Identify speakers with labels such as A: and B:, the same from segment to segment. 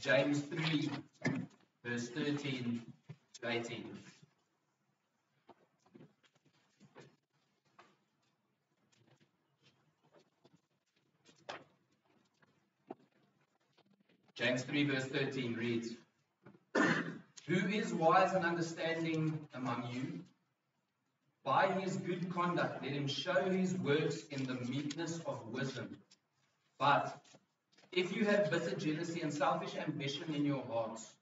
A: James 3, verse 13 to 18. James 3, verse 13 reads Who is wise and understanding among you? By his good conduct, let him show his works in the meekness of wisdom. But if you have bitter jealousy and selfish ambition in your hearts,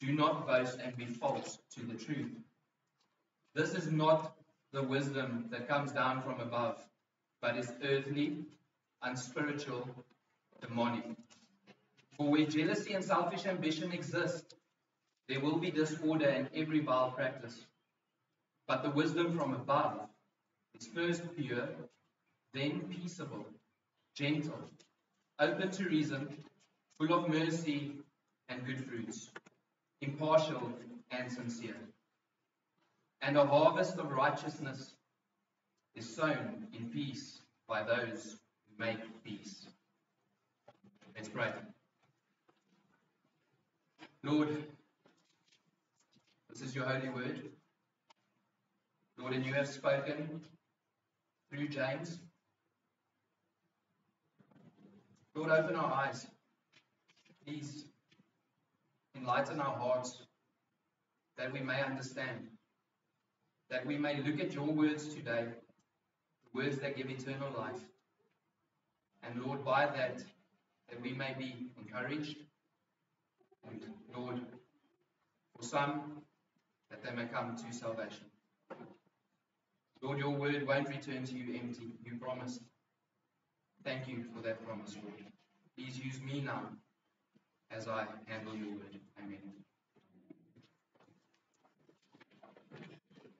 A: do not boast and be false to the truth. This is not the wisdom that comes down from above, but is earthly, unspiritual, demonic. For where jealousy and selfish ambition exist, there will be disorder and every vile practice. But the wisdom from above is first pure, then peaceable, gentle, open to reason, full of mercy and good fruits, impartial and sincere. And a harvest of righteousness is sown in peace by those who make peace. Let's pray. Lord, this is your holy word. Lord, and you have spoken through James. Lord, open our eyes. Please enlighten our hearts that we may understand, that we may look at your words today, the words that give eternal life. And Lord, by that, that we may be encouraged and Lord, for some, that they may come to salvation. Lord, your word won't return to you empty. You promised. Thank you for that promise, Lord. Please use me now as I handle your word. Amen.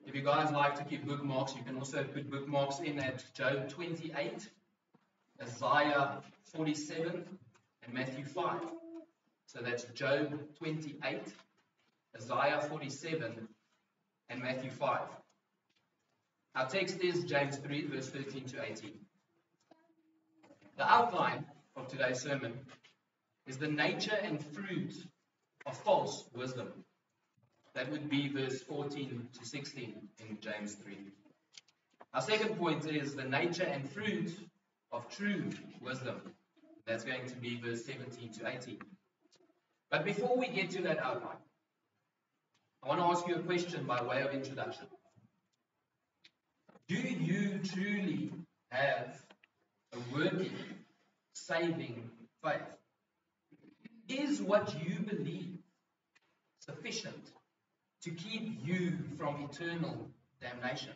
A: If you guys like to keep bookmarks, you can also put bookmarks in at Job 28, Isaiah 47, and Matthew 5. So that's Job 28, Isaiah 47, and Matthew 5. Our text is James 3, verse 13 to 18. The outline of today's sermon is the nature and fruit of false wisdom. That would be verse 14 to 16 in James 3. Our second point is the nature and fruit of true wisdom. That's going to be verse 17 to 18. But before we get to that outline, I want to ask you a question by way of introduction. Do you truly have a working, saving faith? Is what you believe sufficient to keep you from eternal damnation?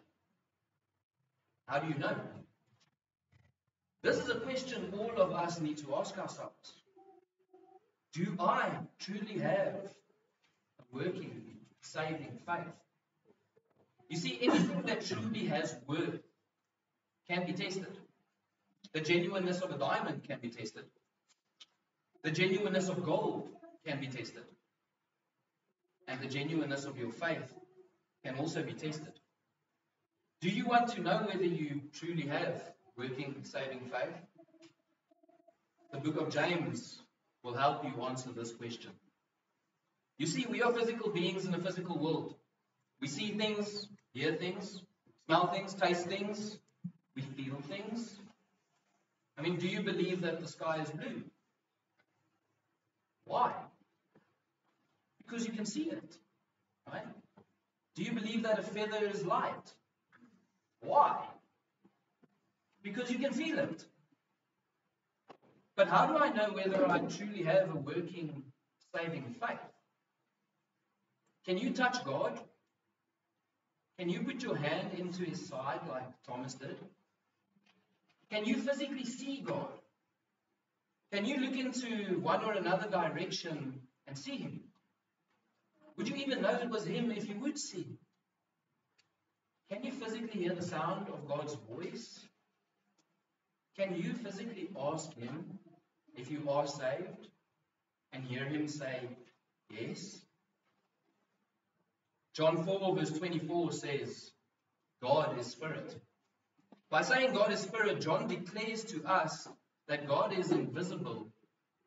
A: How do you know? This is a question all of us need to ask ourselves. Do I truly have a working, saving faith? You see, anything that truly has worth can be tested. The genuineness of a diamond can be tested. The genuineness of gold can be tested. And the genuineness of your faith can also be tested. Do you want to know whether you truly have working, saving faith? The book of James will help you answer this question. You see, we are physical beings in a physical world. We see things, hear things, smell things, taste things, we feel things. I mean, do you believe that the sky is blue? Why? Because you can see it, right? Do you believe that a feather is light? Why? Because you can feel it. But how do I know whether I truly have a working, saving faith? Can you touch God? Can you put your hand into his side like Thomas did? Can you physically see God? Can you look into one or another direction and see him? Would you even know it was him if you would see? Can you physically hear the sound of God's voice? Can you physically ask him if you are saved and hear him say, Yes? John 4, verse 24 says, God is spirit. By saying God is spirit, John declares to us that God is invisible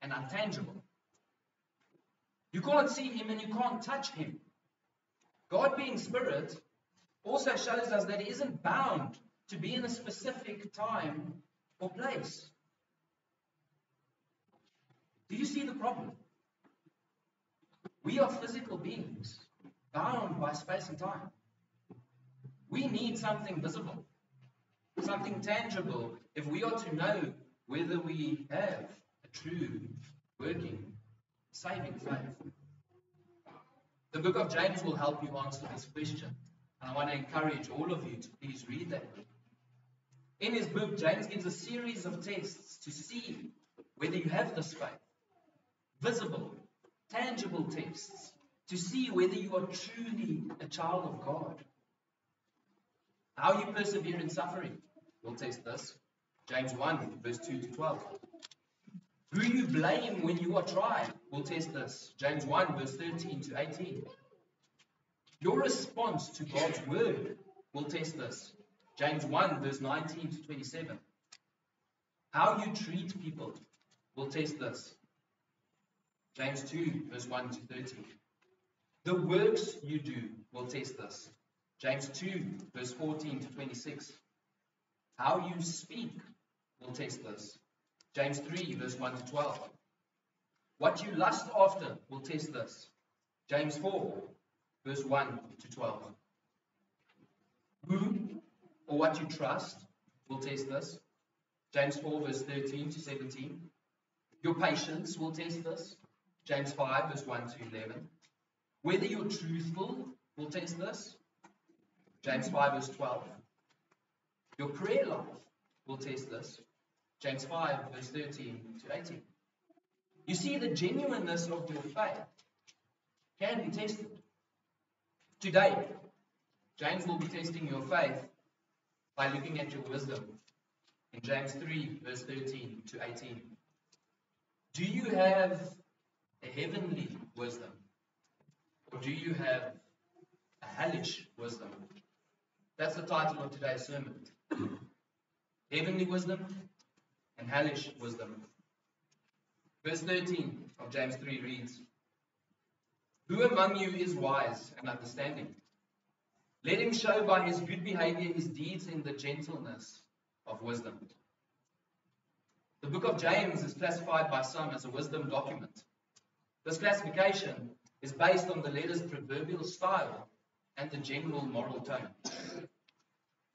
A: and untangible. You can't see him and you can't touch him. God being spirit also shows us that he isn't bound to be in a specific time or place. Do you see the problem? We are physical beings, bound by space and time. We need something visible, something tangible, if we are to know whether we have a true, working, saving faith. The book of James will help you answer this question. And I want to encourage all of you to please read that. In his book, James gives a series of tests to see whether you have this faith. Visible, tangible tests to see whether you are truly a child of God. How you persevere in suffering. We'll test this. James 1, verse 2 to 12. Who you blame when you are tried. We'll test this. James 1, verse 13 to 18. Your response to God's word. We'll test this. James 1, verse 19 to 27. How you treat people. We'll test this. James 2, verse 1 to 13. The works you do We'll test this. James 2, verse 14 to 26. How you speak will test this. James 3, verse 1 to 12. What you lust after will test this. James 4, verse 1 to 12. Who or what you trust will test this. James 4, verse 13 to 17. Your patience will test this. James 5, verse 1 to 11. Whether you're truthful will test this. James 5, verse 12. Your prayer life will test this. James 5, verse 13 to 18. You see, the genuineness of your faith can be tested. Today, James will be testing your faith by looking at your wisdom in James 3, verse 13 to 18. Do you have a heavenly wisdom? Or do you have a hellish wisdom? That's the title of today's sermon. Heavenly wisdom and hellish wisdom. Verse 13 of James 3 reads Who among you is wise and understanding? Let him show by his good behavior his deeds in the gentleness of wisdom. The book of James is classified by some as a wisdom document. This classification is based on the letter's proverbial style and the general moral tone.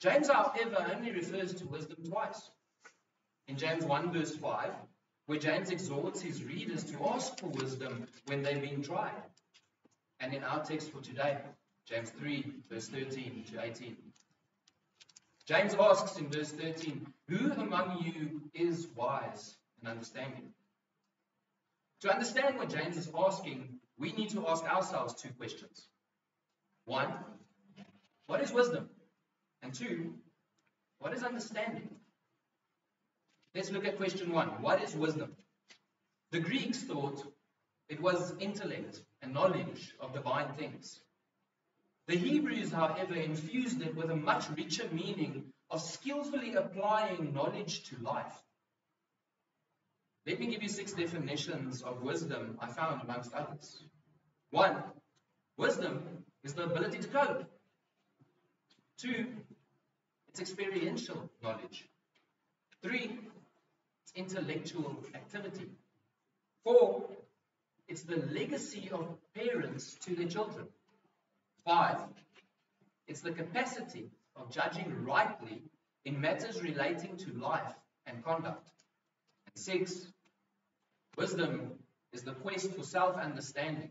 A: James, however, only refers to wisdom twice. In James 1, verse 5, where James exhorts his readers to ask for wisdom when they've been tried. And in our text for today, James 3, verse 13 to 18. James asks in verse 13, Who among you is wise and understanding? To understand what James is asking, we need to ask ourselves two questions. One, what is wisdom? And two, what is understanding? Let's look at question one. What is wisdom? The Greeks thought it was intellect and knowledge of divine things. The Hebrews, however, infused it with a much richer meaning of skillfully applying knowledge to life. Let me give you six definitions of wisdom I found amongst others. One, wisdom is the ability to cope. Two, it's experiential knowledge. Three, it's intellectual activity. Four, it's the legacy of parents to their children. Five, it's the capacity of judging rightly in matters relating to life and conduct. And six, wisdom is the quest for self understanding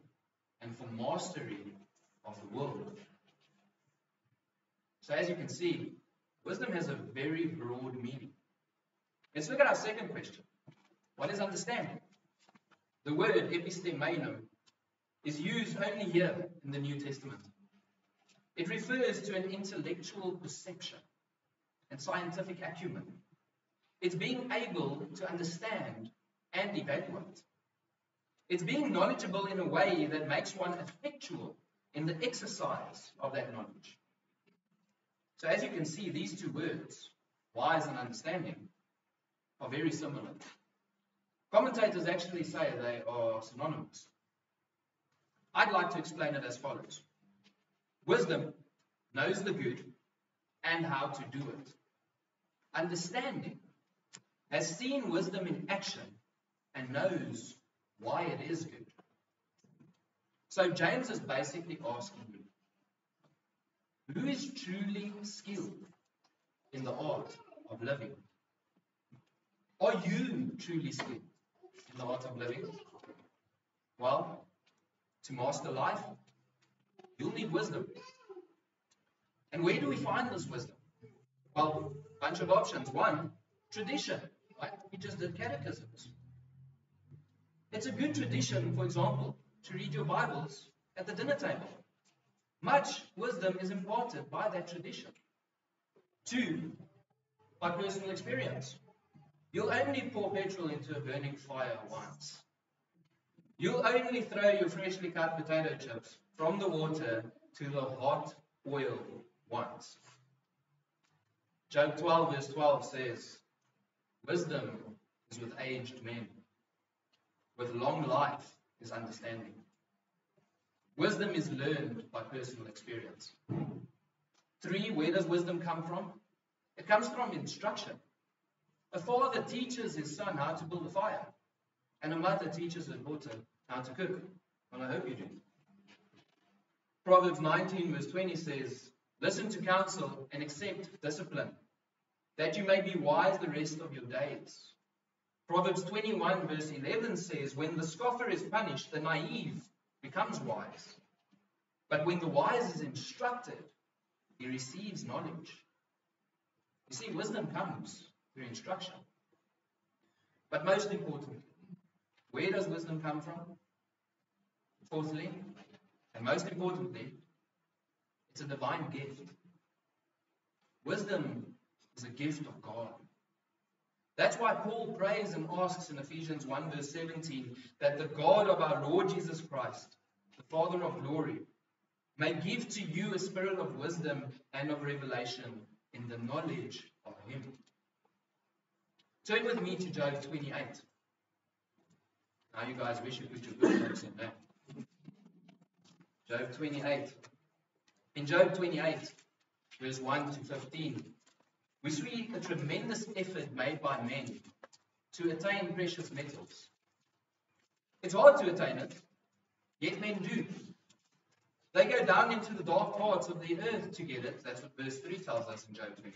A: and for mastery of the world. So, as you can see, wisdom has a very broad meaning. Let's look at our second question What is understanding? The word epistemenon is used only here in the New Testament. It refers to an intellectual perception and scientific acumen. It's being able to understand and evaluate. It's being knowledgeable in a way that makes one effectual in the exercise of that knowledge. So, as you can see, these two words, wise and understanding, are very similar. Commentators actually say they are synonymous. I'd like to explain it as follows Wisdom knows the good and how to do it. Understanding has seen wisdom in action and knows why it is good. So James is basically asking who is truly skilled in the art of living? Are you truly skilled in the art of living? Well, to master life, you'll need wisdom. And where do we find this wisdom? Well, a bunch of options. One, tradition. Right? We just did catechisms. It's a good tradition, for example, to read your Bibles at the dinner table. Much wisdom is imparted by that tradition. Two, by personal experience. You'll only pour petrol into a burning fire once. You'll only throw your freshly cut potato chips from the water to the hot oil once. Job 12, verse 12 says, Wisdom is with aged men, with long life is understanding. Wisdom is learned by personal experience. Three, where does wisdom come from? It comes from instruction. A father teaches his son how to build a fire, and a mother teaches her daughter how to cook. Well, I hope you do. Proverbs 19, verse 20 says, Listen to counsel and accept discipline, that you may be wise the rest of your days. Proverbs 21, verse 11 says, When the scoffer is punished, the naive becomes wise. But when the wise is instructed, he receives knowledge. You see, wisdom comes through instruction. But most importantly, where does wisdom come from? Fourthly, and most importantly, it's a divine gift. Wisdom is a gift of God. That's why Paul prays and asks in Ephesians 1, verse 17, that the God of our Lord Jesus Christ, the Father of glory, may give to you a spirit of wisdom and of revelation in the knowledge of Him. Turn with me to Job 28. Now, you guys wish you put your good notes in there. Job 28. In Job 28, verse 1 to 15, we see a tremendous effort made by men to attain precious metals. It's hard to attain it, yet men do. They go down into the dark parts of the earth to get it. That's what verse 3 tells us in Job 28.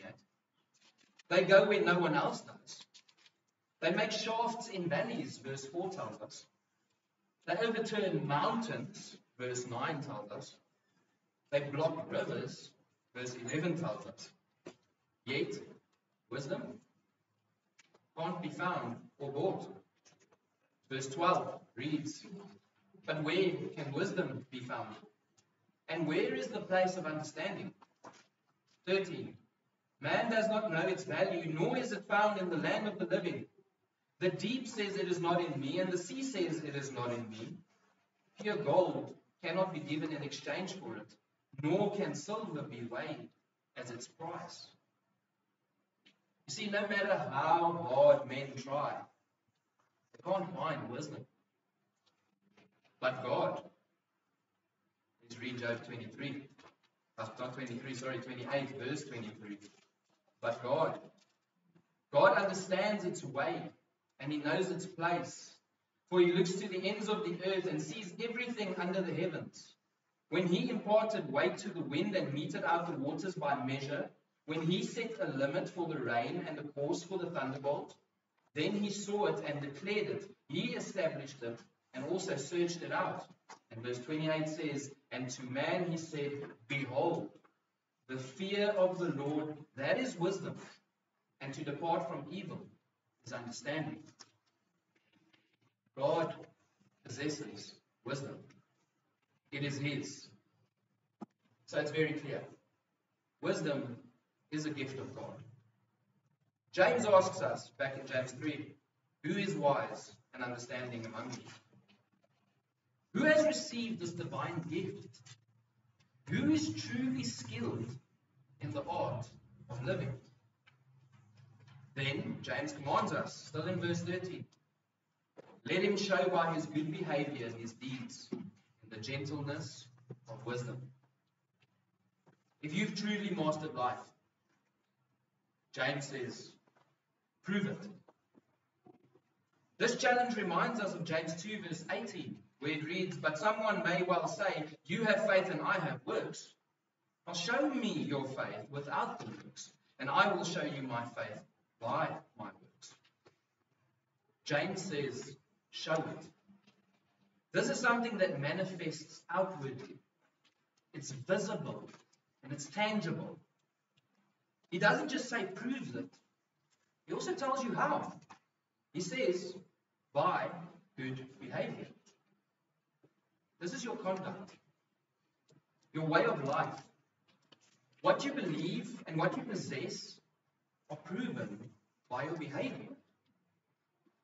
A: They go where no one else does. They make shafts in valleys, verse 4 tells us. They overturn mountains, verse 9 tells us. They block rivers, verse 11 tells us. Yet, wisdom can't be found or bought. Verse 12 reads, But where can wisdom be found? And where is the place of understanding? 13. Man does not know its value, nor is it found in the land of the living. The deep says it is not in me, and the sea says it is not in me. Pure gold cannot be given in exchange for it, nor can silver be weighed as its price. You see, no matter how hard men try, they can't find wisdom. But God, let's read Job 23. Uh, not 23, sorry, 28, verse 23. But God, God understands its way and he knows its place. For he looks to the ends of the earth and sees everything under the heavens. When he imparted weight to the wind and meted out the waters by measure, when he set a limit for the rain and a course for the thunderbolt, then he saw it and declared it. He established it and also searched it out. And verse 28 says, And to man he said, Behold, the fear of the Lord, that is wisdom, and to depart from evil is understanding. God possesses wisdom. It is His. So it's very clear. Wisdom is a gift of God. James asks us, back in James 3, who is wise and understanding among you? Who has received this divine gift? Who is truly skilled in the art of living? Then James commands us, still in verse 13, let him show by his good behavior and his deeds in the gentleness of wisdom. If you've truly mastered life, James says, prove it. This challenge reminds us of James 2, verse 18, where it reads, But someone may well say, You have faith and I have works. Now show me your faith without the works, and I will show you my faith by my works. James says, Show it. This is something that manifests outwardly. It's visible and it's tangible. He doesn't just say proves it, he also tells you how. He says, by good behavior. This is your conduct, your way of life. What you believe and what you possess are proven by your behavior.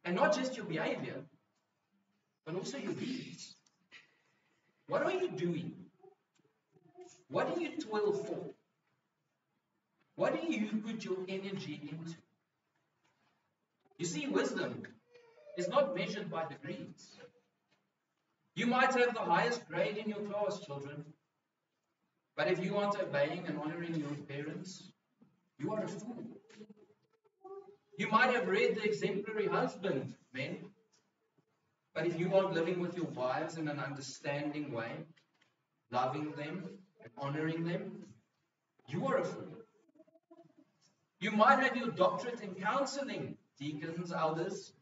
A: And not just your behavior, but also your deeds. What are you doing? What do you toil for? What do you put your energy into? You see, wisdom is not measured by degrees. You might have the highest grade in your class, children, but if you aren't obeying and honoring your parents, you are a fool. You might have read the exemplary husband, men, but if you aren't living with your wives in an understanding way, loving them and honoring them, you are a fool. You might have your doctorate in counseling, deacons, elders,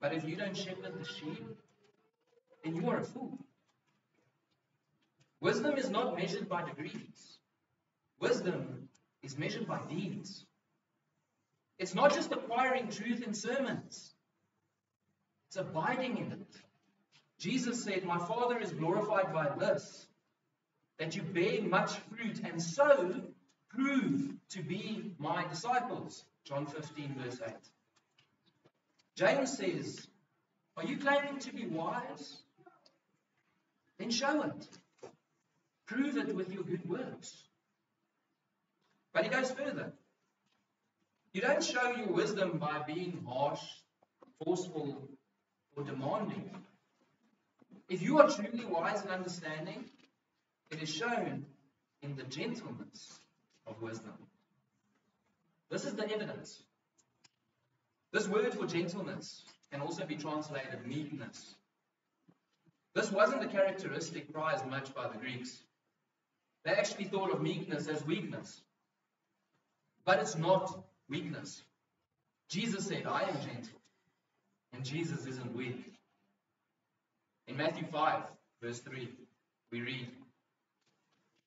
A: but if you don't shepherd the sheep, then you are a fool. Wisdom is not measured by degrees. Wisdom is measured by deeds. It's not just acquiring truth in sermons. It's abiding in it. Jesus said, My Father is glorified by this, that you bear much fruit and so prove to be my disciples. John 15, verse 8. James says, Are you claiming to be wise? Then show it. Prove it with your good works. But he goes further. You don't show your wisdom by being harsh, forceful, or demanding. If you are truly wise and understanding, it is shown in the gentleness of wisdom. This is the evidence. This word for gentleness can also be translated meekness. This wasn't a characteristic prized much by the Greeks. They actually thought of meekness as weakness. But it's not weakness. Jesus said, I am gentle. And Jesus isn't weak. In Matthew 5, verse 3, we read,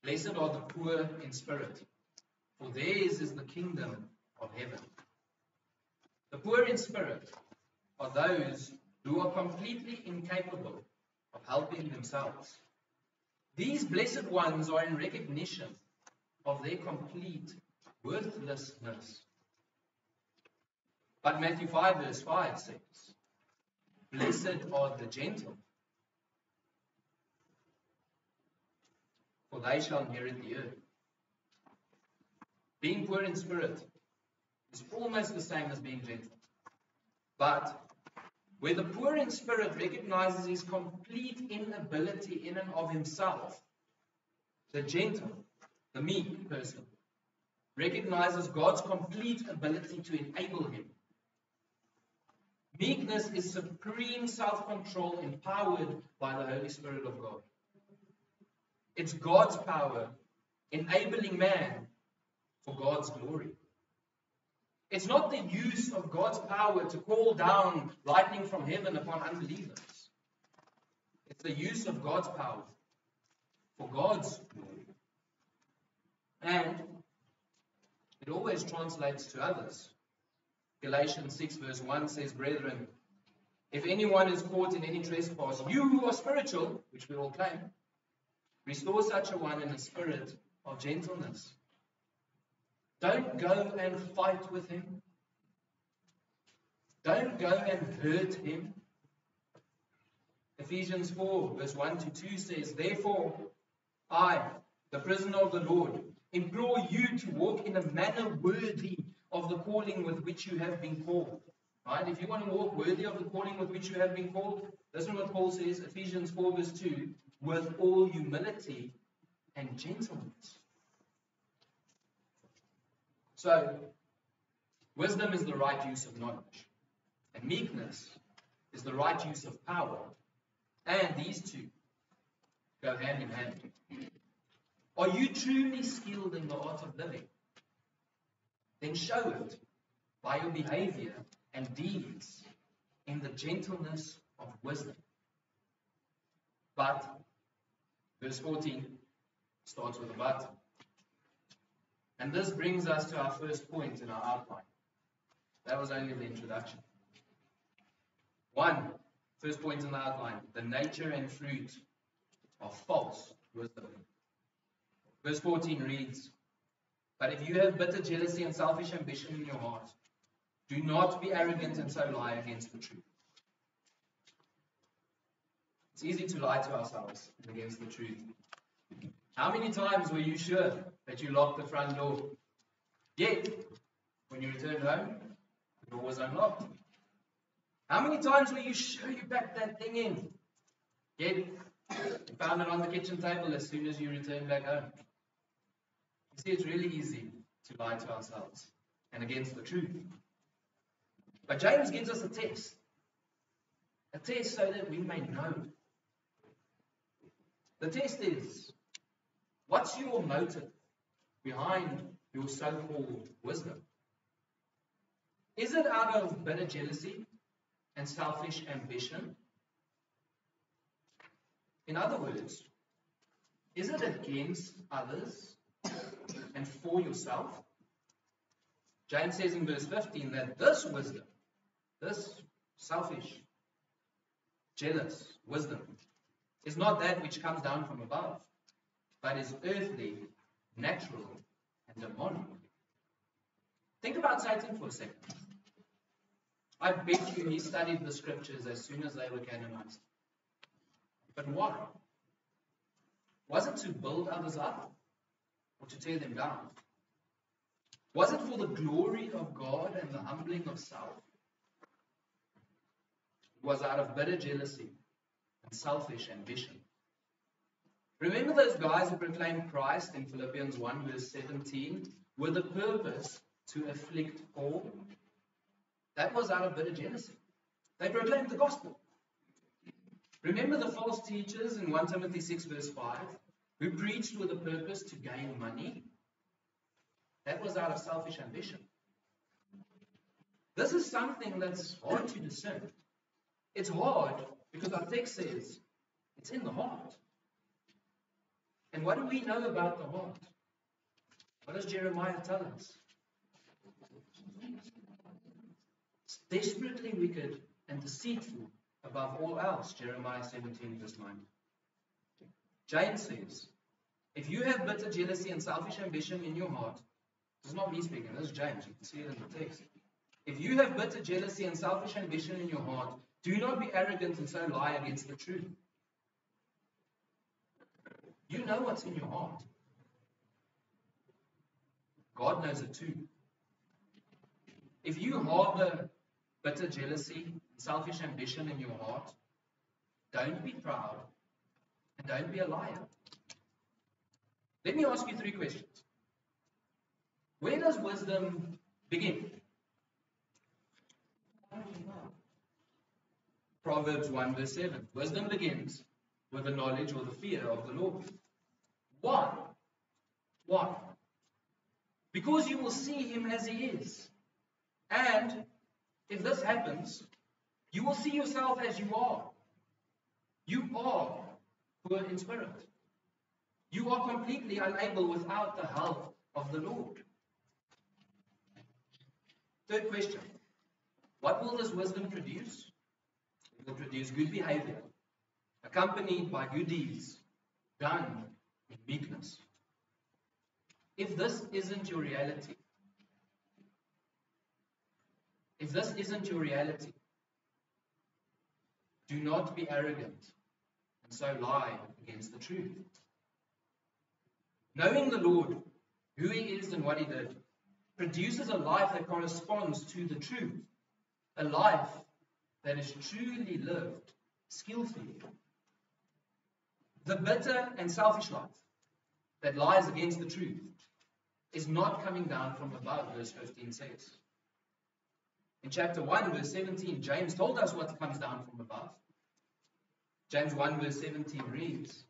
A: Blessed are the poor in spirit, for theirs is the kingdom of heaven. The poor in spirit are those who are completely incapable of helping themselves. These blessed ones are in recognition of their complete worthlessness. But Matthew 5, verse 5 says, Blessed are the gentle, for they shall inherit the earth. Being poor in spirit is almost the same as being gentle. But where the poor in spirit recognizes his complete inability in and of himself, the gentle, the meek person, recognizes God's complete ability to enable him. Meekness is supreme self control empowered by the Holy Spirit of God. It's God's power enabling man for God's glory. It's not the use of God's power to call down lightning from heaven upon unbelievers. It's the use of God's power for God's glory. And it always translates to others. Galatians 6, verse 1 says, Brethren, if anyone is caught in any trespass, you who are spiritual, which we all claim, restore such a one in a spirit of gentleness. Don't go and fight with him. Don't go and hurt him. Ephesians 4, verse 1 to 2 says, Therefore, I, the prisoner of the Lord, implore you to walk in a manner worthy of the calling with which you have been called. Right? If you want to walk worthy of the calling with which you have been called, listen what Paul says, Ephesians 4, verse 2. with all humility and gentleness. So, wisdom is the right use of knowledge, and meekness is the right use of power. And these two go hand in hand. Are you truly skilled in the art of living? Then show it by your behavior and deeds in the gentleness of wisdom. But, verse 14 starts with a but. And this brings us to our first point in our outline. That was only the introduction. One, first point in the outline the nature and fruit of false wisdom. Verse 14 reads But if you have bitter jealousy and selfish ambition in your heart, do not be arrogant and so lie against the truth. It's easy to lie to ourselves and against the truth. How many times were you sure that you locked the front door? Yet, when you returned home, the door was unlocked. How many times were you sure you packed that thing in? Yet, you found it on the kitchen table as soon as you returned back home. You see, it's really easy to lie to ourselves and against the truth. But James gives us a test. A test so that we may know. The test is what's your motive behind your so called wisdom? Is it out of bitter jealousy and selfish ambition? In other words, is it against others and for yourself? James says in verse 15 that this wisdom, this selfish, jealous wisdom, is not that which comes down from above, but is earthly, natural, and demonic. Think about Satan for a second. I bet you he studied the scriptures as soon as they were canonized. But why? Was it to build others up or to tear them down? Was it for the glory of God and the humbling of self? It was out of bitter jealousy and selfish ambition. Remember those guys who proclaimed Christ in Philippians 1, verse 17, with a purpose to afflict Paul? That was out of bitter jealousy. They proclaimed the gospel. Remember the false teachers in 1 Timothy 6, verse 5, who preached with a purpose to gain money? That was out of selfish ambition. This is something that's hard to discern. It's hard because our text says it's in the heart. And what do we know about the heart? What does Jeremiah tell us? It's desperately wicked and deceitful above all else, Jeremiah 17, verse 9. James says, If you have bitter jealousy and selfish ambition in your heart, this is not me speaking, this is James. You can see it in the text. If you have bitter jealousy and selfish ambition in your heart, do not be arrogant and so lie against the truth. You know what's in your heart. God knows it too. If you harbor bitter jealousy, selfish ambition in your heart, don't be proud and don't be a liar. Let me ask you three questions. Where does wisdom begin? Proverbs 1 verse 7. Wisdom begins with the knowledge or the fear of the Lord. Why? Why? Because you will see him as he is. And if this happens, you will see yourself as you are. You are poor in spirit. You are completely unable without the help of the Lord. Third question What will this wisdom produce? It will produce good behavior, accompanied by good deeds, done in meekness. If this isn't your reality, if this isn't your reality, do not be arrogant and so lie against the truth. Knowing the Lord, who He is and what He did, produces a life that corresponds to the truth, a life that is truly lived skillfully. The bitter and selfish life that lies against the truth is not coming down from above, verse 15 says. In chapter 1, verse 17, James told us what comes down from above. James 1, verse 17 reads,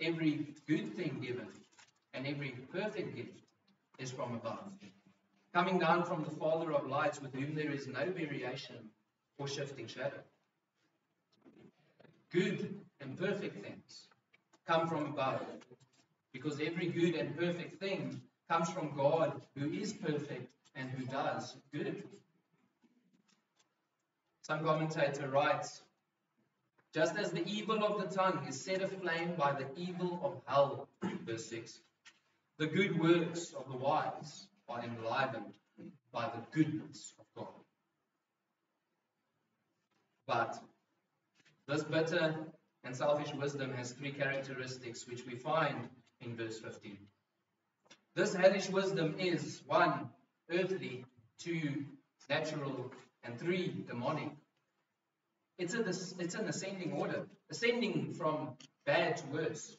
A: Every good thing given and every perfect gift is from above, coming down from the Father of lights, with whom there is no variation or shifting shadow. Good and perfect things come from above, because every good and perfect thing comes from God, who is perfect and who does good. Some commentator writes, just as the evil of the tongue is set aflame by the evil of hell, verse 6, the good works of the wise are enlivened by the goodness of God. But this bitter and selfish wisdom has three characteristics which we find in verse 15. This hellish wisdom is one, earthly, two, natural, and three, demonic. It's, a, it's an ascending order, ascending from bad to worse,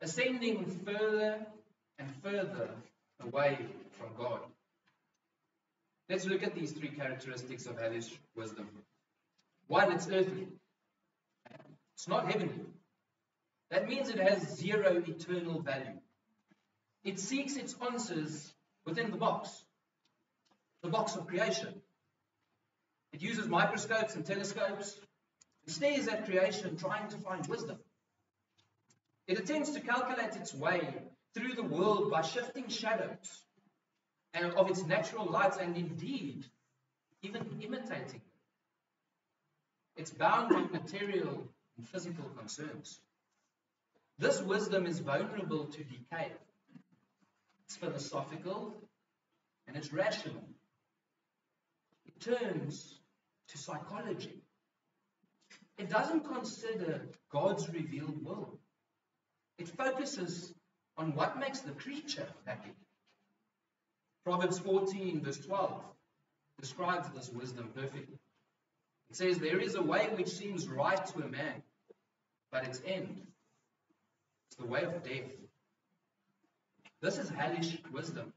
A: ascending further and further away from God. Let's look at these three characteristics of hellish wisdom. One, it's earthly. It's not heavenly. That means it has zero eternal value. It seeks its answers within the box, the box of creation. It uses microscopes and telescopes and stares at creation trying to find wisdom. It attempts to calculate its way through the world by shifting shadows and of its natural lights and indeed even imitating. It's bound with material and physical concerns. This wisdom is vulnerable to decay. It's philosophical and it's rational. It turns to psychology. It doesn't consider God's revealed will. It focuses on what makes the creature happy. Proverbs 14, verse 12, describes this wisdom perfectly. It says, There is a way which seems right to a man, but its end is the way of death. This is hellish wisdom.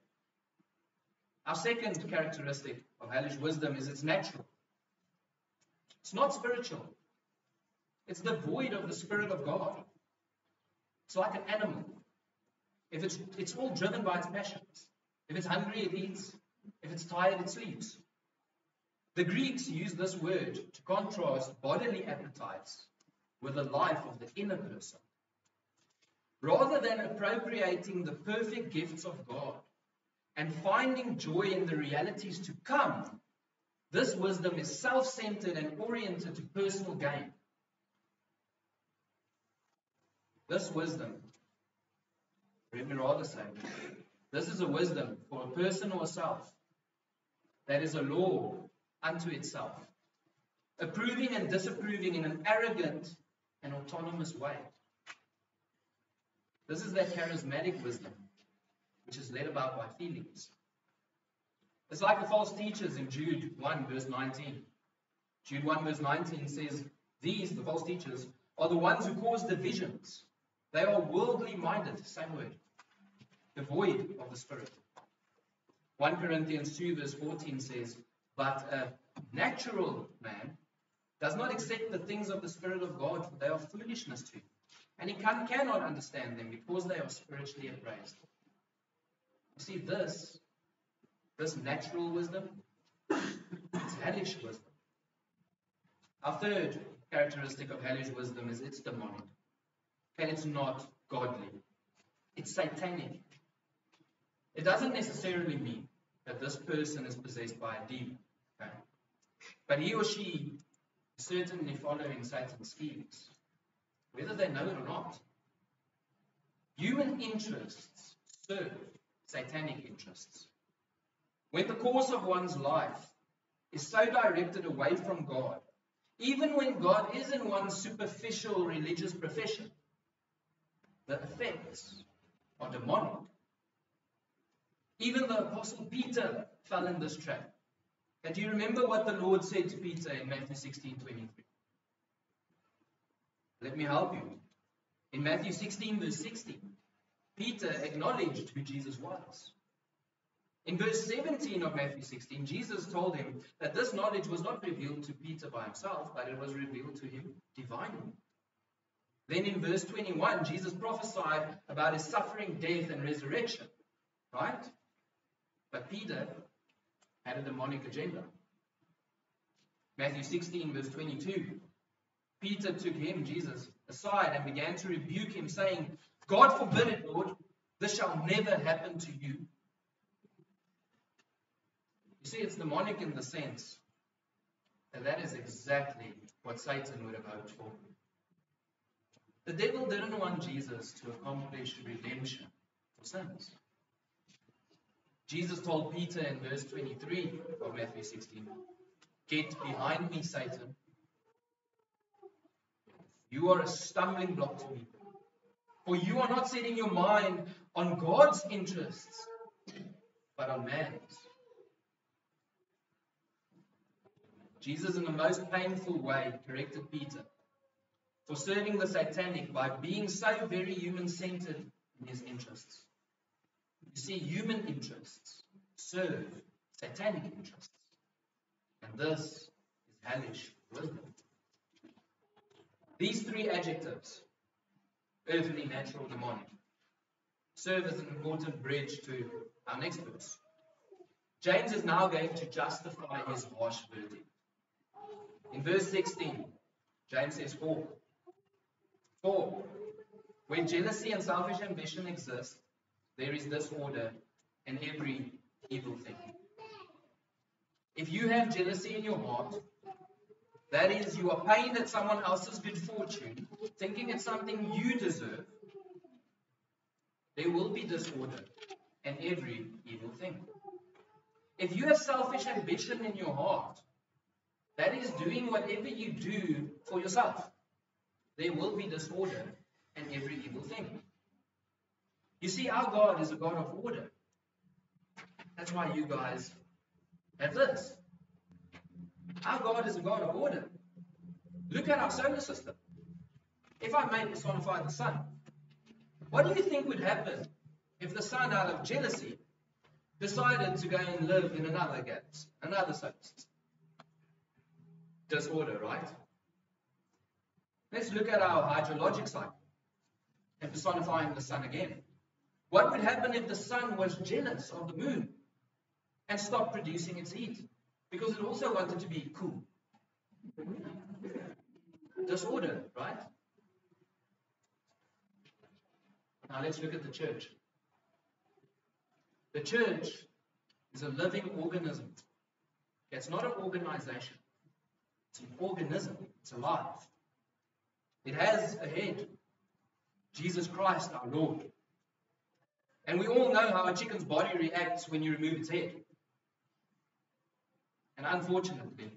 A: Our second characteristic of hellish wisdom is it's natural. It's not spiritual. It's devoid of the Spirit of God. It's like an animal. If it's, it's all driven by its passions. If it's hungry, it eats. If it's tired, it sleeps. The Greeks use this word to contrast bodily appetites with the life of the inner person. Rather than appropriating the perfect gifts of God and finding joy in the realities to come, this wisdom is self centered and oriented to personal gain. This wisdom, let me rather say, this is a wisdom for a person or self that is a law unto itself, approving and disapproving in an arrogant and autonomous way. This is that charismatic wisdom, which is led about by feelings. It's like the false teachers in Jude 1, verse 19. Jude 1, verse 19 says, These, the false teachers, are the ones who cause divisions. They are worldly minded, same word, devoid of the Spirit. 1 Corinthians 2, verse 14 says, But a natural man does not accept the things of the Spirit of God, for they are foolishness to him and he can, cannot understand them because they are spiritually appraised. You see, this, this natural wisdom, it's hellish wisdom. Our third characteristic of hellish wisdom is it's demonic. Okay, it's not godly. It's satanic. It doesn't necessarily mean that this person is possessed by a demon. But he or she is certainly following Satan's schemes whether they know it or not. Human interests serve satanic interests. When the course of one's life is so directed away from God, even when God is in one's superficial religious profession, the effects are demonic. Even the Apostle Peter fell in this trap. And do you remember what the Lord said to Peter in Matthew 16 23? Let me help you. In Matthew 16, verse 16, Peter acknowledged who Jesus was. In verse 17 of Matthew 16, Jesus told him that this knowledge was not revealed to Peter by himself, but it was revealed to him divinely. Then in verse 21, Jesus prophesied about his suffering, death, and resurrection. Right? But Peter had a demonic agenda. Matthew 16, verse 22. Peter took him, Jesus, aside and began to rebuke him, saying, God forbid it, Lord, this shall never happen to you. You see, it's demonic in the sense that that is exactly what Satan would have hoped for. The devil didn't want Jesus to accomplish redemption for sins. Jesus told Peter in verse 23 of Matthew 16, Get behind me, Satan. You are a stumbling block to me. For you are not setting your mind on God's interests, but on man's. Jesus, in the most painful way, corrected Peter for serving the satanic by being so very human centered in his interests. You see, human interests serve satanic interests. And this is hellish wisdom. These three adjectives earthly, natural, demonic serve as an important bridge to our next verse. James is now going to justify his harsh verdict. In verse 16, James says, For, for when jealousy and selfish ambition exist, there is disorder in every evil thing. If you have jealousy in your heart, that is, you are pained at someone else's good fortune, thinking it's something you deserve, there will be disorder in every evil thing. If you have selfish ambition in your heart, that is doing whatever you do for yourself, there will be disorder in every evil thing. You see, our God is a God of order. That's why you guys have this. Our God is a God of order. Look at our solar system. If I may personify the sun, what do you think would happen if the sun, out of jealousy, decided to go and live in another galaxy, another solar system? Disorder, right? Let's look at our hydrologic cycle and personifying the sun again. What would happen if the sun was jealous of the moon and stopped producing its heat? Because it also wanted to be cool. Disorder, right? Now let's look at the church. The church is a living organism. It's not an organization. It's an organism. It's alive. It has a head. Jesus Christ, our Lord. And we all know how a chicken's body reacts when you remove its head. And unfortunately,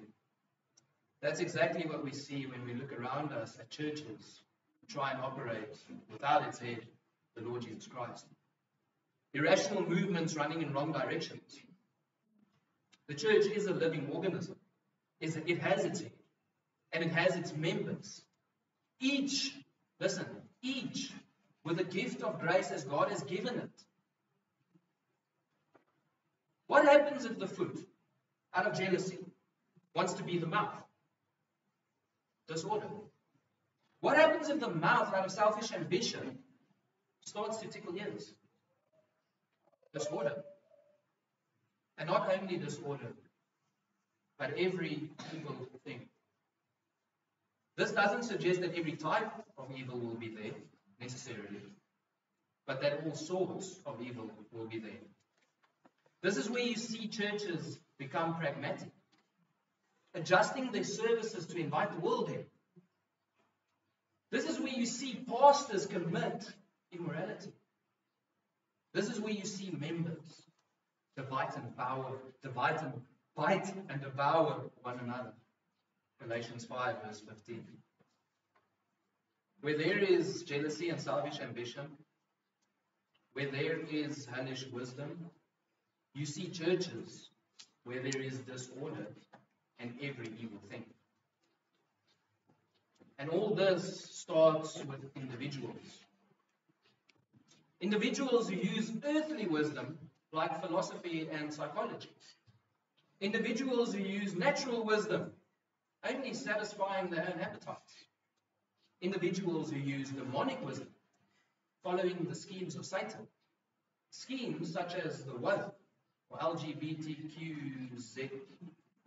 A: that's exactly what we see when we look around us at churches who try and operate without its head, the Lord Jesus Christ. Irrational movements running in wrong directions. The church is a living organism. It has its head and it has its members. Each, listen, each with a gift of grace as God has given it. What happens if the foot, out of jealousy, wants to be the mouth? Disorder. What happens if the mouth, out of selfish ambition, starts to tickle ears? Disorder. And not only disorder, but every evil thing. This doesn't suggest that every type of evil will be there, necessarily, but that all sorts of evil will be there. This is where you see churches become pragmatic, adjusting their services to invite the world in. This is where you see pastors commit immorality. This is where you see members divide and devour, divide and bite and devour one another. Galatians 5, verse 15. Where there is jealousy and selfish ambition, where there is hellish wisdom, you see churches where there is disorder and every evil thing. And all this starts with individuals. Individuals who use earthly wisdom, like philosophy and psychology. Individuals who use natural wisdom, only satisfying their own appetites. Individuals who use demonic wisdom, following the schemes of Satan. Schemes such as the woke or LGBTQZ,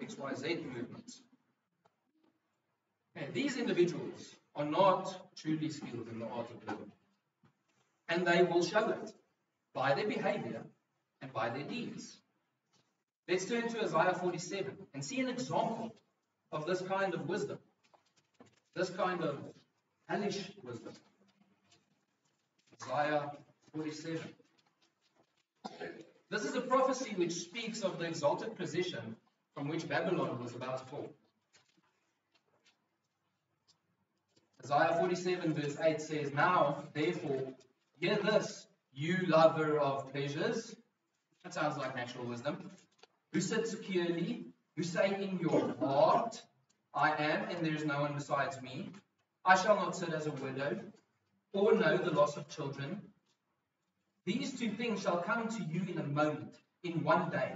A: XYZ movements. And these individuals are not truly skilled in the art of living. And they will show it by their behavior and by their deeds. Let's turn to Isaiah 47 and see an example of this kind of wisdom, this kind of hellish wisdom. Isaiah 47. This is a prophecy which speaks of the exalted position from which Babylon was about to fall. Isaiah 47, verse 8 says, Now, therefore, hear this, you lover of pleasures. That sounds like natural wisdom. Who sit securely, who say in your heart, I am, and there is no one besides me. I shall not sit as a widow, or know the loss of children. These two things shall come to you in a moment, in one day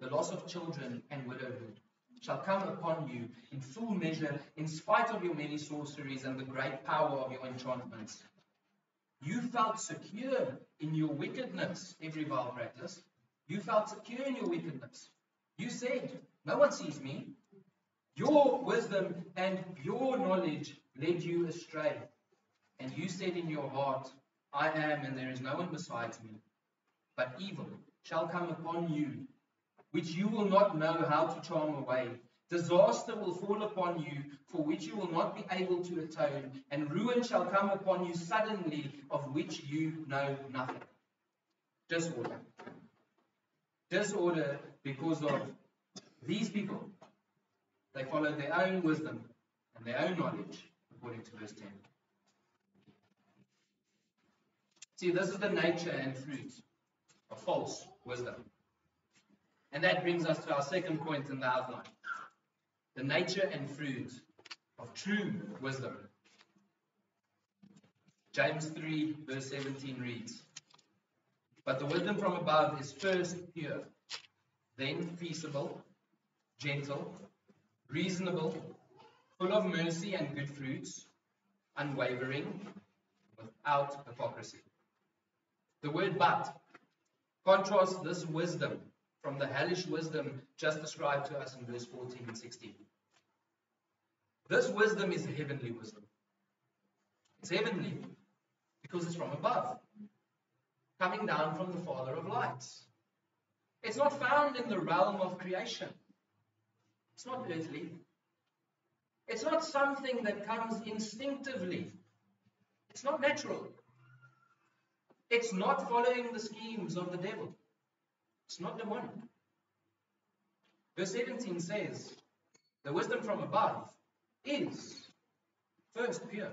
A: the loss of children and widowhood shall come upon you in full measure, in spite of your many sorceries and the great power of your enchantments. You felt secure in your wickedness, every vile practice. You felt secure in your wickedness. You said, No one sees me. Your wisdom and your knowledge led you astray. And you said in your heart, I am, and there is no one besides me. But evil shall come upon you which you will not know how to charm away. Disaster will fall upon you, for which you will not be able to atone, and ruin shall come upon you suddenly, of which you know nothing. Disorder. Disorder because of these people. They follow their own wisdom and their own knowledge, according to verse 10. See, this is the nature and fruit of false wisdom. And that brings us to our second point in the outline the nature and fruit of true wisdom. James 3, verse 17 reads But the wisdom from above is first pure, then peaceable, gentle, reasonable, full of mercy and good fruits, unwavering, without hypocrisy. The word but contrasts this wisdom from the hellish wisdom just described to us in verse 14 and 16. This wisdom is heavenly wisdom. It's heavenly because it's from above, coming down from the Father of lights. It's not found in the realm of creation. It's not earthly. It's not something that comes instinctively. It's not natural. It's not following the schemes of the devil. It's not demonic. Verse 17 says, The wisdom from above is first pure.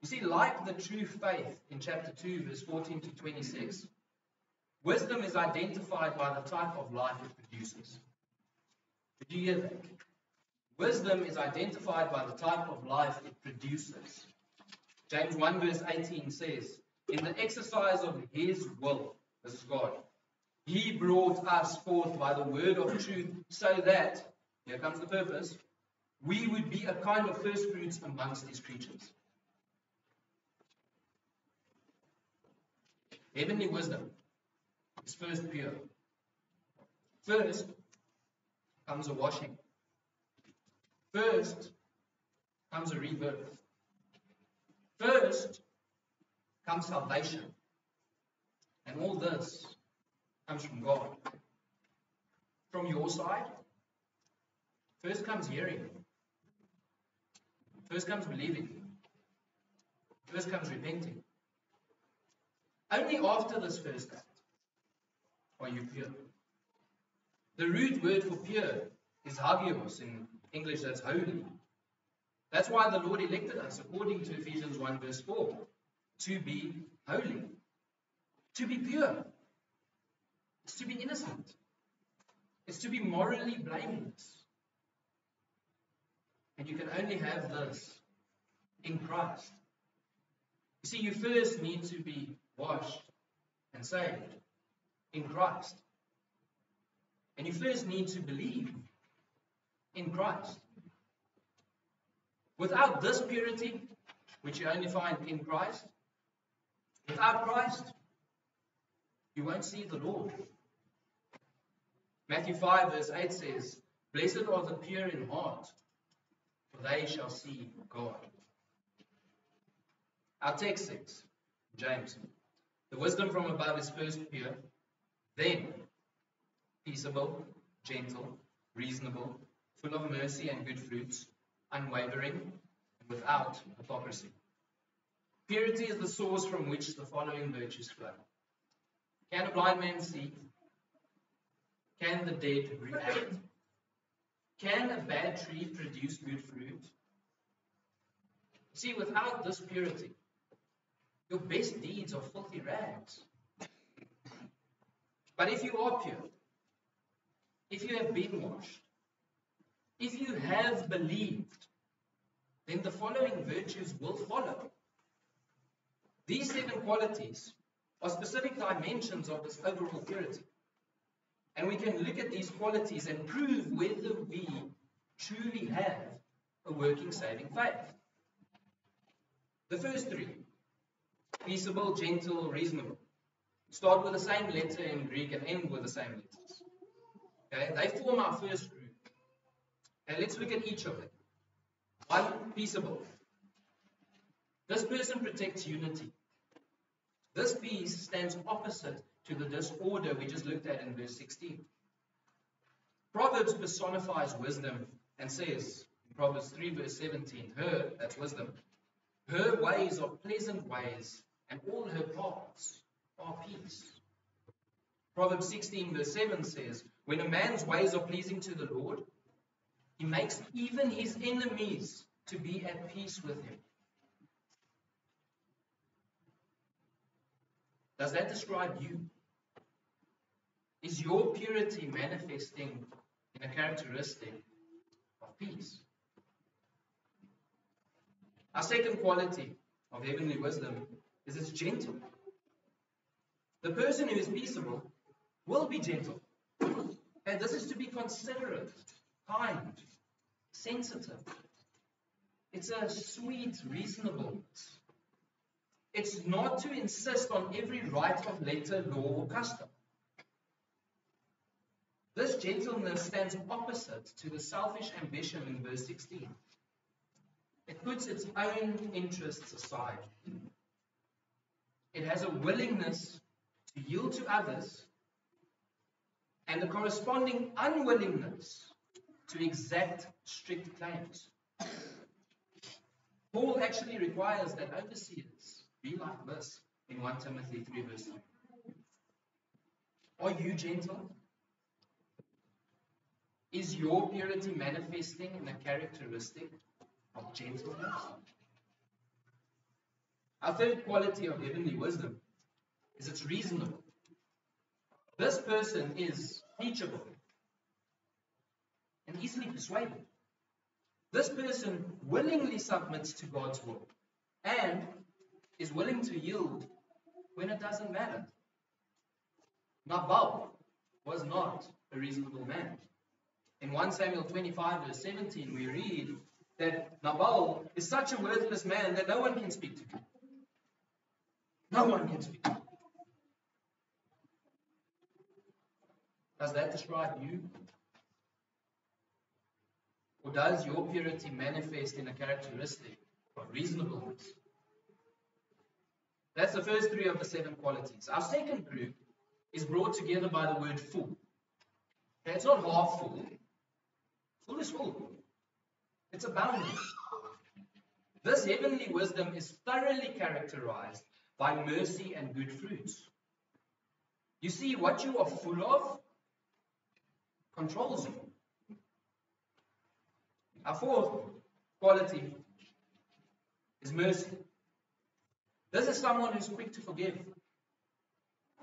A: You see, like the true faith in chapter 2, verse 14 to 26, wisdom is identified by the type of life it produces. Did you hear that? Wisdom is identified by the type of life it produces. James 1, verse 18 says, In the exercise of his will, this is God. He brought us forth by the word of truth so that, here comes the purpose, we would be a kind of first fruits amongst his creatures. Heavenly wisdom is first pure. First comes a washing. First comes a rebirth. First comes salvation. And all this comes from God. From your side, first comes hearing. First comes believing. First comes repenting. Only after this first act are you pure. The root word for pure is hagios. In English, that's holy. That's why the Lord elected us, according to Ephesians 1, verse 4, to be holy to be pure. It's to be innocent. It's to be morally blameless. And you can only have this in Christ. You see, you first need to be washed and saved in Christ. And you first need to believe in Christ. Without this purity, which you only find in Christ, without Christ, you won't see the Lord. Matthew 5, verse 8 says, Blessed are the pure in heart, for they shall see God. Our text says, James, the wisdom from above is first pure, then peaceable, gentle, reasonable, full of mercy and good fruits, unwavering, and without hypocrisy. Purity is the source from which the following virtues flow. Can a blind man see? Can the dead react? Can a bad tree produce good fruit? See, without this purity, your best deeds are filthy rags. But if you are pure, if you have been washed, if you have believed, then the following virtues will follow. These seven qualities are specific dimensions of this overall purity. And we can look at these qualities and prove whether we truly have a working saving faith. The first three peaceable, gentle, reasonable start with the same letter in Greek and end with the same letters. Okay, they form our first group. And let's look at each of them. One, peaceable. This person protects unity. This peace stands opposite to the disorder we just looked at in verse 16. Proverbs personifies wisdom and says in Proverbs 3, verse 17, her, that's wisdom, her ways are pleasant ways, and all her paths are peace. Proverbs 16, verse 7 says, When a man's ways are pleasing to the Lord, he makes even his enemies to be at peace with him. Does that describe you? Is your purity manifesting in a characteristic of peace? Our second quality of heavenly wisdom is it's gentle. The person who is peaceable will be gentle. And this is to be considerate, kind, sensitive. It's a sweet reasonableness. It's not to insist on every right of letter, law, or custom. This gentleness stands opposite to the selfish ambition in verse 16. It puts its own interests aside. It has a willingness to yield to others and a corresponding unwillingness to exact strict claims. Paul actually requires that overseers be like this in 1 Timothy 3, verse 3. Are you gentle? Is your purity manifesting in a characteristic of gentleness? Our third quality of heavenly wisdom is it's reasonable. This person is teachable and easily persuaded. This person willingly submits to God's will and is willing to yield when it doesn't matter. Nabal was not a reasonable man. In 1 Samuel 25, verse 17, we read that Nabal is such a worthless man that no one can speak to him. No one can speak to him. Does that describe you? Or does your purity manifest in a characteristic of reasonableness? That's the first three of the seven qualities. Our second group is brought together by the word full. It's not half full. Full is full. It's abounding. This heavenly wisdom is thoroughly characterized by mercy and good fruits. You see, what you are full of controls you. Our fourth quality is mercy. This is someone who's quick to forgive.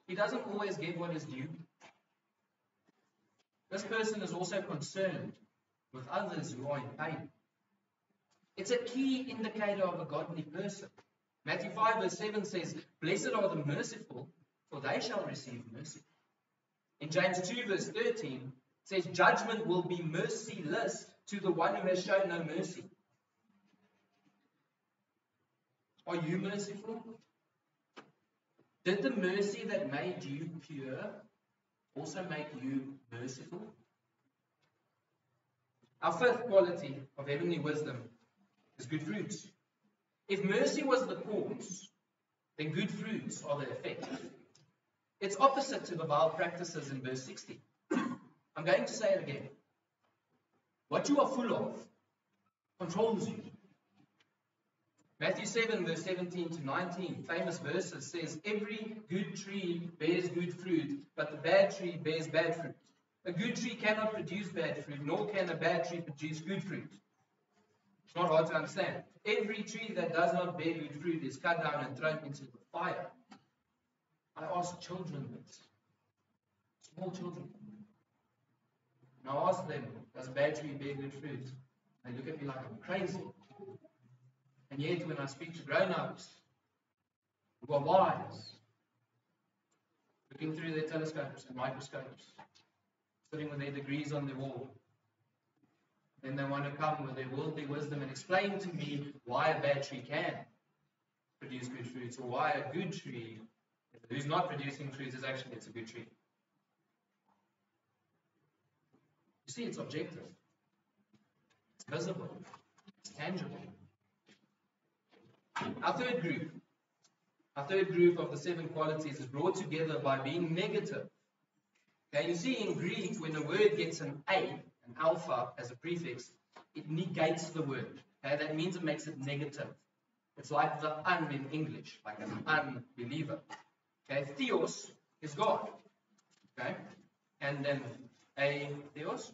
A: He doesn't always give what is due. This person is also concerned with others who are in pain. It's a key indicator of a godly person. Matthew 5, verse 7 says, Blessed are the merciful, for they shall receive mercy. In James 2, verse 13, it says, Judgment will be merciless to the one who has shown no mercy. Are you merciful? Did the mercy that made you pure also make you merciful? Our fifth quality of heavenly wisdom is good fruits. If mercy was the cause, then good fruits are the effect. It's opposite to the vile practices in verse 60. I'm going to say it again. What you are full of controls you. Matthew 7, verse 17 to 19, famous verses says, Every good tree bears good fruit, but the bad tree bears bad fruit. A good tree cannot produce bad fruit, nor can a bad tree produce good fruit. It's not hard to understand. Every tree that does not bear good fruit is cut down and thrown into the fire. I ask children this. Small children. And I ask them, does tree bear good fruit? They look at me like I'm crazy. And yet, when I speak to grown ups who are wise, looking through their telescopes and microscopes, sitting with their degrees on the wall, then they want to come with their worldly wisdom and explain to me why a bad tree can produce good fruits or why a good tree who's not producing fruits is actually it's a good tree. You see, it's objective. It's visible. It's tangible. Our third group, our third group of the seven qualities is brought together by being negative. Okay, you see in Greek, when a word gets an A, an alpha as a prefix, it negates the word. Okay, that means it makes it negative. It's like the un in English, like an unbeliever. Okay, theos is God. Okay, and then a theos.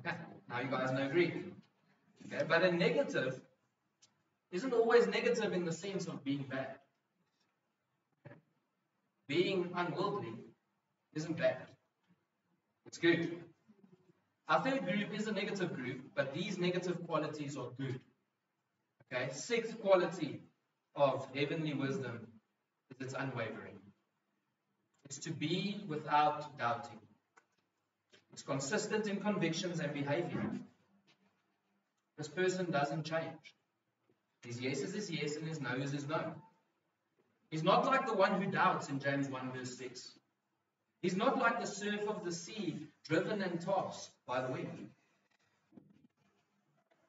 A: Okay, now you guys know Greek. Okay, but a negative isn't always negative in the sense of being bad. Being unworldly isn't bad. It's good. Our third group is a negative group, but these negative qualities are good. Okay, sixth quality of heavenly wisdom is its unwavering. It's to be without doubting. It's consistent in convictions and behavior. This person doesn't change. His yes is his yes and his no is his no. He's not like the one who doubts in James 1 verse 6. He's not like the surf of the sea, driven and tossed by the wind.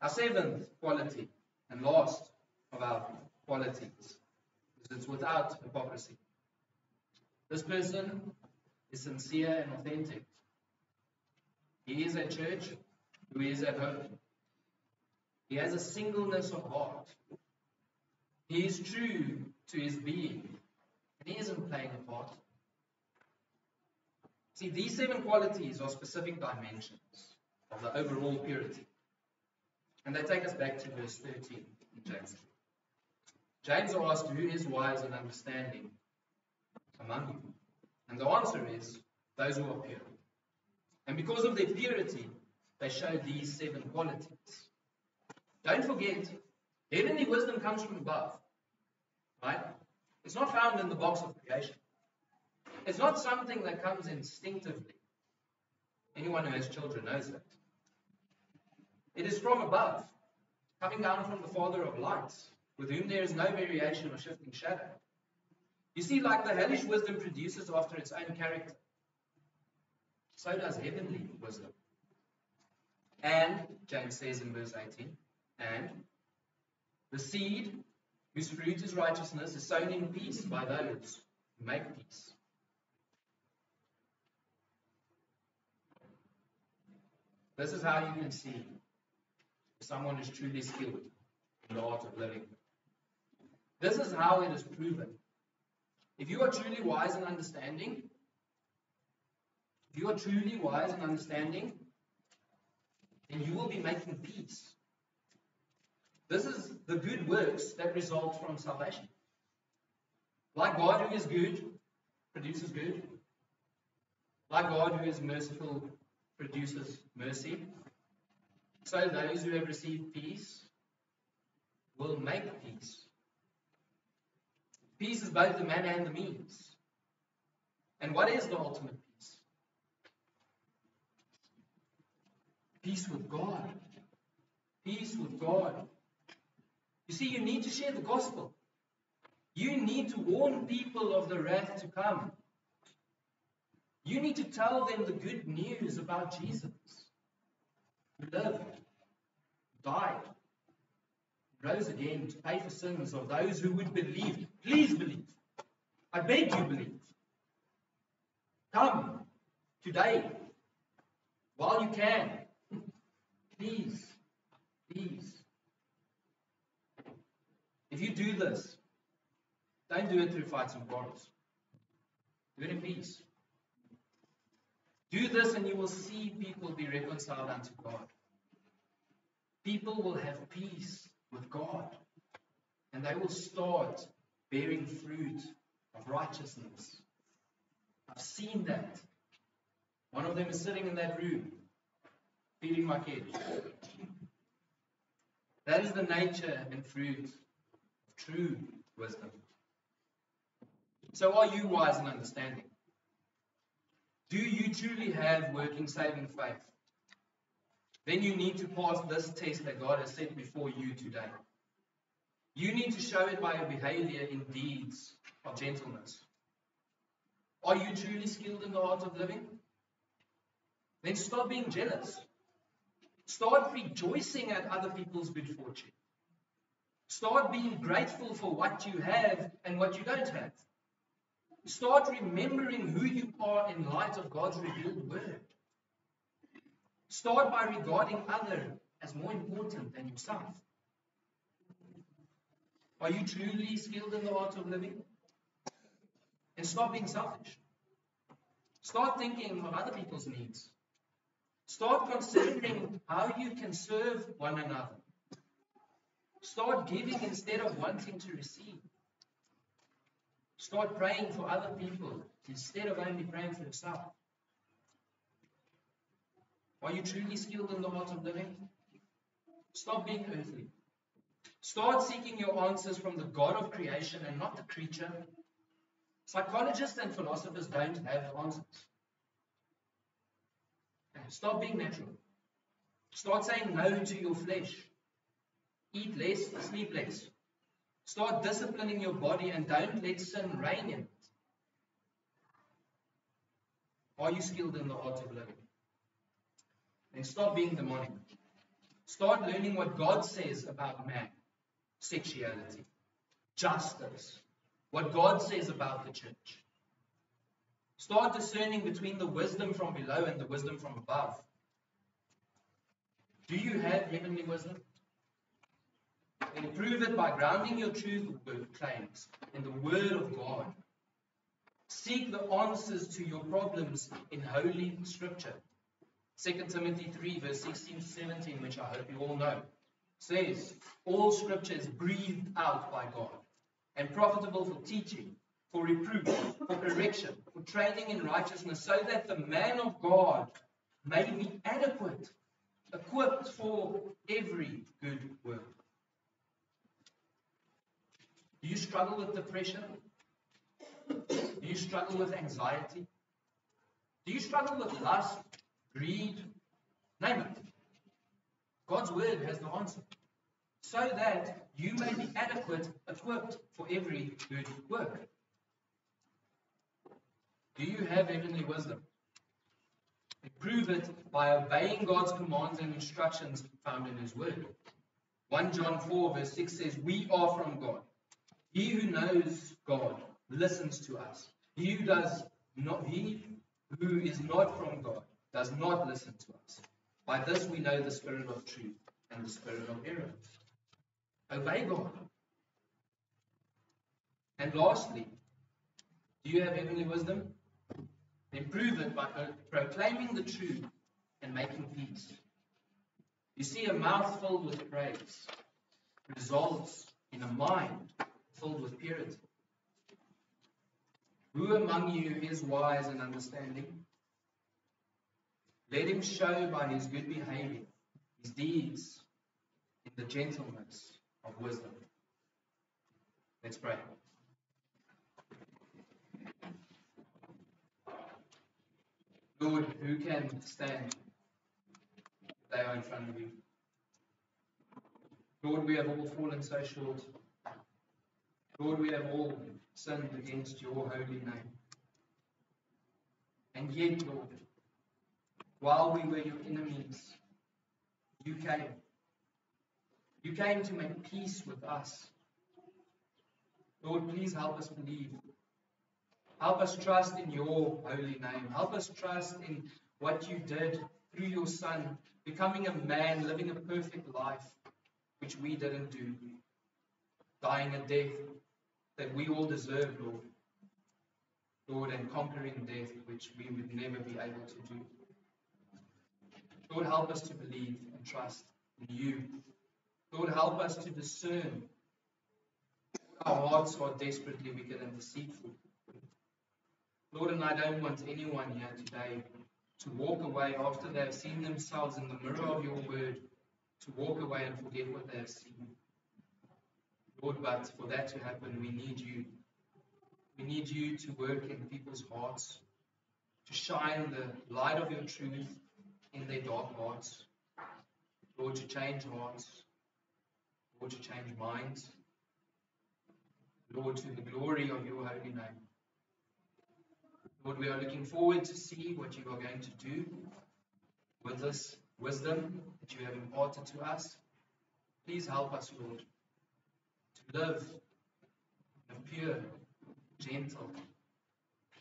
A: Our seventh quality and last of our qualities is it's without hypocrisy. This person is sincere and authentic. He is at church, who is at home. He has a singleness of heart. He is true to his being, and he isn't playing a part. See, these seven qualities are specific dimensions of the overall purity. And they take us back to verse 13 in James. James asked, Who is wise and understanding among you? And the answer is, Those who are pure. And because of their purity, they show these seven qualities. Don't forget, heavenly wisdom comes from above. Right? It's not found in the box of creation. It's not something that comes instinctively. Anyone who has children knows that. It is from above, coming down from the Father of lights, with whom there is no variation or shifting shadow. You see, like the hellish wisdom produces after its own character, so does heavenly wisdom. And, James says in verse 18, and the seed whose fruit is righteousness is sown in peace by those who make peace. This is how you can see if someone is truly skilled in the art of living. This is how it is proven. If you are truly wise and understanding, you are truly wise and understanding, then you will be making peace. This is the good works that result from salvation. Like God who is good produces good. Like God who is merciful produces mercy. So those who have received peace will make peace. Peace is both the manner and the means. And what is the ultimate peace? With God. Peace with God. You see, you need to share the gospel. You need to warn people of the wrath to come. You need to tell them the good news about Jesus who lived, died, rose again to pay for sins of those who would believe. Please believe. I beg you believe. Come today while you can. Please, please. If you do this, don't do it through fights and quarrels. Do it in peace. Do this and you will see people be reconciled unto God. People will have peace with God and they will start bearing fruit of righteousness. I've seen that. One of them is sitting in that room, feeding my kids. That is the nature and fruit of true wisdom. So, are you wise and understanding? Do you truly have working, saving faith? Then you need to pass this test that God has set before you today. You need to show it by your behavior in deeds of gentleness. Are you truly skilled in the art of living? Then stop being jealous. Start rejoicing at other people's good fortune. Start being grateful for what you have and what you don't have. Start remembering who you are in light of God's revealed word. Start by regarding others as more important than yourself. Are you truly skilled in the art of living? And stop being selfish. Start thinking of other people's needs. Start considering how you can serve one another. Start giving instead of wanting to receive. Start praying for other people instead of only praying for yourself. Are you truly skilled in the art of living? Stop being earthly. Start seeking your answers from the God of creation and not the creature. Psychologists and philosophers don't have answers. Stop being natural. Start saying no to your flesh. Eat less, sleep less. Start disciplining your body and don't let sin reign in it. Are you skilled in the art of living? And stop being demonic. Start learning what God says about man, sexuality, justice, what God says about the church. Start discerning between the wisdom from below and the wisdom from above. Do you have heavenly wisdom? and prove it by grounding your truth claims in the Word of God. Seek the answers to your problems in Holy Scripture. 2 Timothy 3, verse 16 to 17, which I hope you all know, says, All Scripture is breathed out by God and profitable for teaching, for reproof, for correction, for training in righteousness, so that the man of God may be adequate, equipped for every good work. Do you struggle with depression? Do you struggle with anxiety? Do you struggle with lust, greed? Name it. God's word has the answer. So that you may be adequate, equipped for every good work. Do you have heavenly wisdom? Prove it by obeying God's commands and instructions found in His Word. 1 John 4, verse 6 says, We are from God. He who knows God listens to us. He who does not he who is not from God does not listen to us. By this we know the spirit of truth and the spirit of error. Obey God. And lastly, do you have heavenly wisdom? Improve it by proclaiming the truth and making peace. You see, a mouth filled with praise results in a mind filled with purity. Who among you is wise and understanding? Let him show by his good behavior his deeds in the gentleness of wisdom. Let's pray. Lord, who can stand they are in front of you? Lord, we have all fallen so short. Lord, we have all sinned against your holy name. And yet, Lord, while we were your enemies, you came. You came to make peace with us. Lord, please help us believe. Help us trust in your holy name. Help us trust in what you did through your Son, becoming a man, living a perfect life, which we didn't do, dying a death that we all deserve, Lord. Lord, and conquering death, which we would never be able to do. Lord, help us to believe and trust in you. Lord, help us to discern. Our hearts are desperately wicked and deceitful. Lord, and I don't want anyone here today to walk away after they have seen themselves in the mirror of your word, to walk away and forget what they have seen. Lord, but for that to happen, we need you. We need you to work in people's hearts, to shine the light of your truth in their dark hearts. Lord, to change hearts. Lord, to change minds. Lord, to the glory of your holy name. Lord, we are looking forward to see what you are going to do with this wisdom that you have imparted to us. Please help us, Lord, to live in a pure, gentle,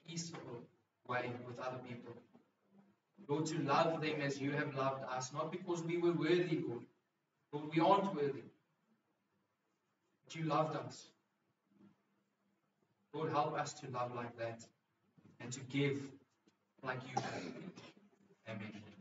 A: peaceful way with other people. Lord, to love them as you have loved us, not because we were worthy, Lord. Lord, we aren't worthy. But you loved us. Lord, help us to love like that and to give like you have. Amen.